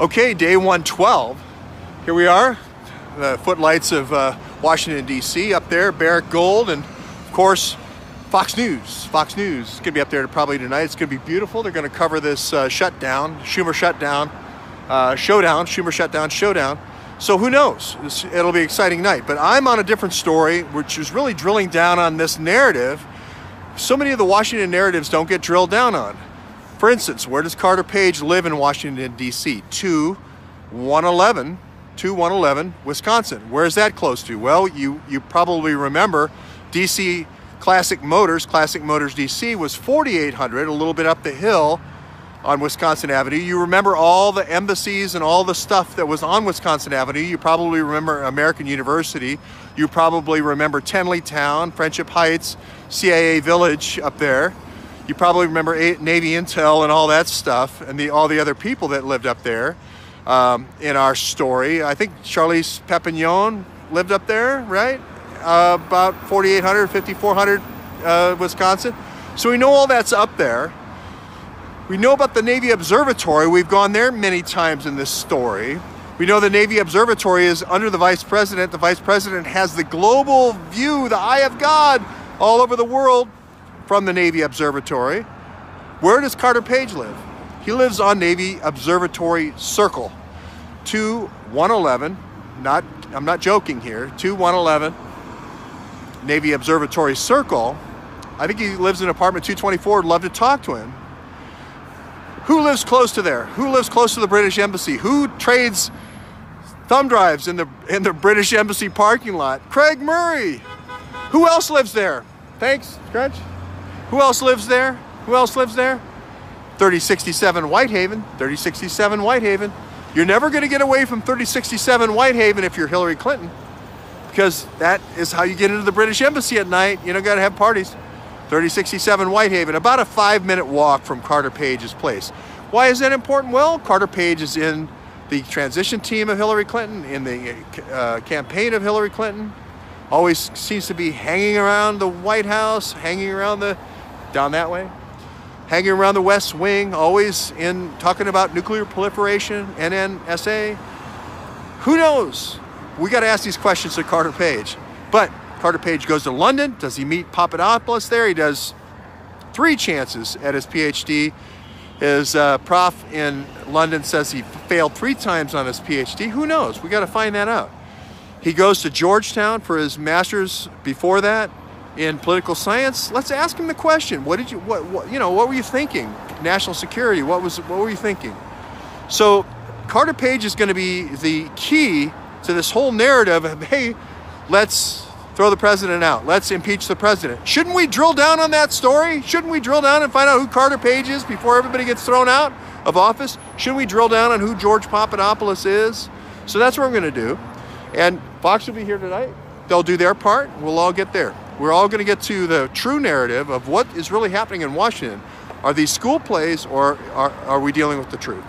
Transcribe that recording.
Okay, day 112. Here we are, the footlights of uh, Washington, D.C. up there, Barrick Gold, and of course, Fox News. Fox News is going to be up there probably tonight. It's going to be beautiful. They're going to cover this uh, shutdown, Schumer shutdown, uh, showdown, Schumer shutdown, showdown. So who knows? It'll be an exciting night. But I'm on a different story, which is really drilling down on this narrative. So many of the Washington narratives don't get drilled down on. For instance, where does Carter Page live in Washington, D.C.? 2111, 2111, Wisconsin. Where is that close to? Well, you, you probably remember D.C. Classic Motors, Classic Motors DC was 4,800, a little bit up the hill on Wisconsin Avenue. You remember all the embassies and all the stuff that was on Wisconsin Avenue. You probably remember American University. You probably remember Tenleytown, Friendship Heights, CIA Village up there. You probably remember Navy Intel and all that stuff and the, all the other people that lived up there um, in our story. I think Charlize Papignon lived up there, right? Uh, about 4,800, 5,400 uh, Wisconsin. So we know all that's up there. We know about the Navy Observatory. We've gone there many times in this story. We know the Navy Observatory is under the Vice President. The Vice President has the global view, the eye of God, all over the world from the Navy Observatory. Where does Carter Page live? He lives on Navy Observatory Circle, 2111. Not, I'm not joking here. 2111 Navy Observatory Circle. I think he lives in apartment 224. I'd love to talk to him. Who lives close to there? Who lives close to the British Embassy? Who trades thumb drives in the in the British Embassy parking lot? Craig Murray. Who else lives there? Thanks, Scrunch. Who else lives there? Who else lives there? 3067 Whitehaven, 3067 Whitehaven. You're never going to get away from 3067 Whitehaven if you're Hillary Clinton because that is how you get into the British Embassy at night. You don't got to have parties. 3067 Whitehaven, about a five minute walk from Carter Page's place. Why is that important? Well, Carter Page is in the transition team of Hillary Clinton, in the uh, campaign of Hillary Clinton, always seems to be hanging around the White House, hanging around the down that way, hanging around the West Wing, always in talking about nuclear proliferation, NNSA. Who knows? We got to ask these questions to Carter Page. But Carter Page goes to London. Does he meet Papadopoulos there? He does three chances at his PhD. His uh, prof in London says he failed three times on his PhD. Who knows? We got to find that out. He goes to Georgetown for his master's before that in political science, let's ask him the question. What did you what, what you know, what were you thinking? National security, what was what were you thinking? So Carter Page is going to be the key to this whole narrative of hey, let's throw the president out. Let's impeach the president. Shouldn't we drill down on that story? Shouldn't we drill down and find out who Carter Page is before everybody gets thrown out of office? Shouldn't we drill down on who George Papadopoulos is? So that's what we're going to do. And Fox will be here tonight. They'll do their part. We'll all get there. We're all going to get to the true narrative of what is really happening in Washington. Are these school plays or are, are we dealing with the truth?